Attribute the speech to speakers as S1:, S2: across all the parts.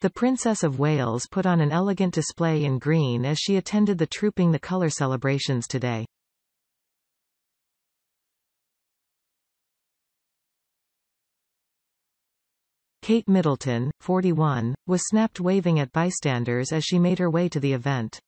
S1: The Princess of Wales put on an elegant display in green as she attended the Trooping the Colour celebrations today. Kate Middleton, 41, was snapped waving at bystanders as she made her way to the event.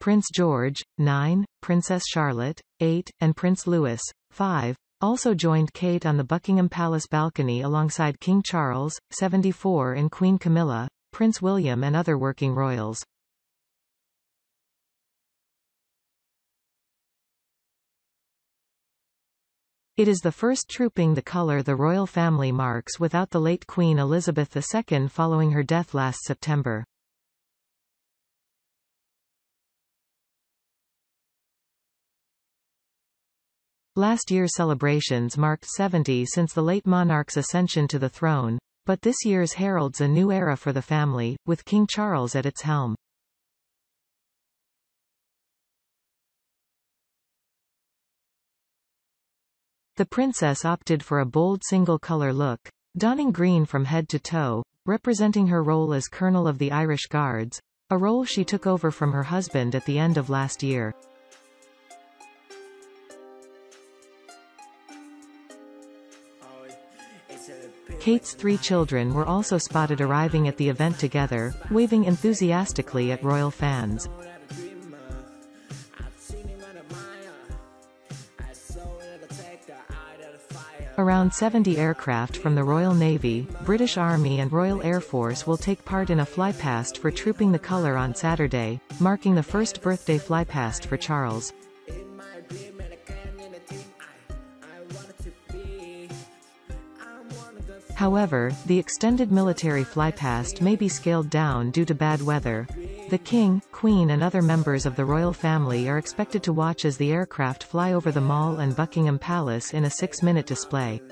S1: Prince George, 9, Princess Charlotte, 8, and Prince Louis, 5, also joined Kate on the Buckingham Palace balcony alongside King Charles, 74 and Queen Camilla, Prince William and other working royals. It is the first trooping the colour the royal family marks without the late Queen Elizabeth II following her death last September. Last year's celebrations marked 70 since the late monarch's ascension to the throne, but this year's heralds a new era for the family, with King Charles at its helm. The princess opted for a bold single-color look, donning green from head to toe, representing her role as Colonel of the Irish Guards, a role she took over from her husband at the end of last year. Kate's three children were also spotted arriving at the event together, waving enthusiastically at royal fans. Around 70 aircraft from the Royal Navy, British Army and Royal Air Force will take part in a flypast for Trooping the Colour on Saturday, marking the first birthday flypast for Charles. However, the extended military flypast may be scaled down due to bad weather. The King, Queen and other members of the royal family are expected to watch as the aircraft fly over the Mall and Buckingham Palace in a six-minute display.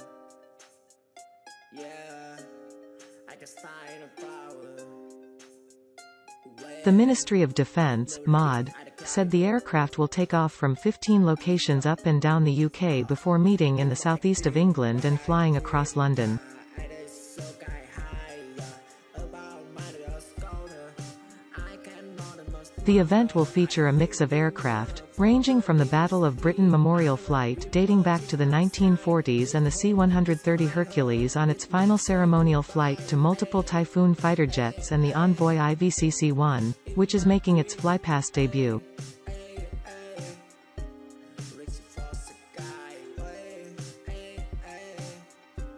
S1: The Ministry of Defence, MOD, said the aircraft will take off from 15 locations up and down the UK before meeting in the southeast of England and flying across London. The event will feature a mix of aircraft, ranging from the Battle of Britain Memorial Flight dating back to the 1940s and the C-130 Hercules on its final ceremonial flight to multiple Typhoon fighter jets and the Envoy IVCC-1, which is making its flypast debut.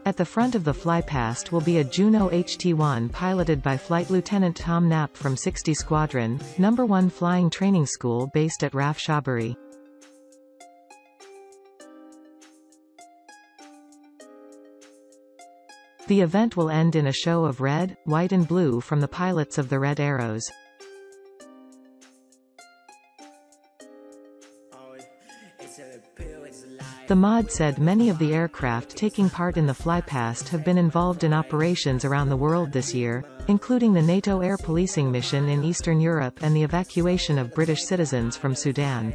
S1: At the front of the flypast will be a Juno HT-1 piloted by Flight Lieutenant Tom Knapp from 60 Squadron, No. 1 Flying Training School based at RAF Shawbury. The event will end in a show of red, white and blue from the pilots of the Red Arrows. The mod said many of the aircraft taking part in the flypast have been involved in operations around the world this year, including the NATO air policing mission in Eastern Europe and the evacuation of British citizens from Sudan.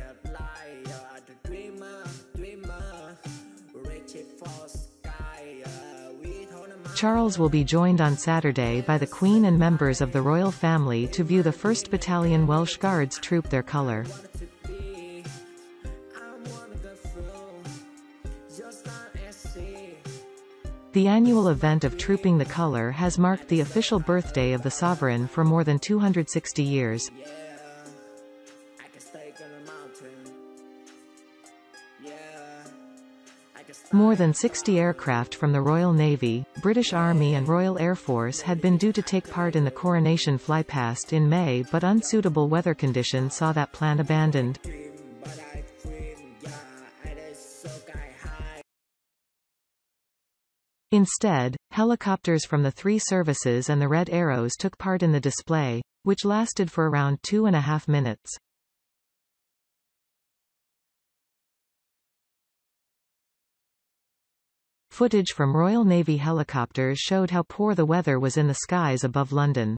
S1: Charles will be joined on Saturday by the Queen and members of the royal family to view the 1st Battalion Welsh Guards troop their colour. The annual event of Trooping the Colour has marked the official birthday of the sovereign for more than 260 years. More than 60 aircraft from the Royal Navy, British Army and Royal Air Force had been due to take part in the coronation flypast in May but unsuitable weather conditions saw that plan abandoned. Instead, helicopters from the three services and the Red Arrows took part in the display, which lasted for around two and a half minutes. Footage from Royal Navy helicopters showed how poor the weather was in the skies above London.